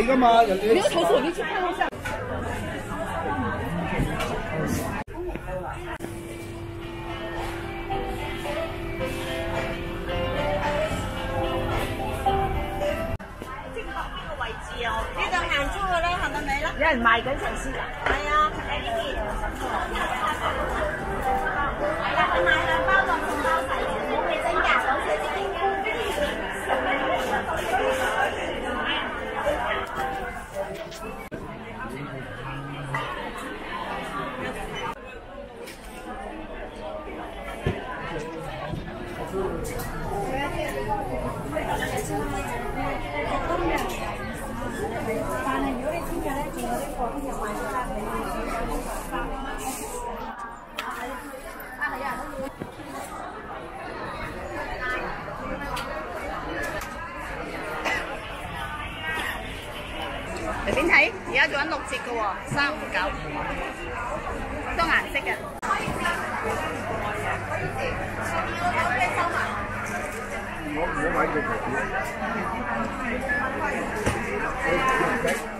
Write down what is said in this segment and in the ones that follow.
你噶嘛，人哋你要投訴，你去看一下。呢度行出去啦，行到尾啦。有人賣緊陳絲啊？係啊，喺呢邊。隨便睇，而家做緊六折嘅喎，三五九，多顏色嘅。我唔好買呢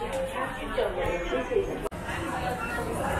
，let's go 啦，得啦得啦。係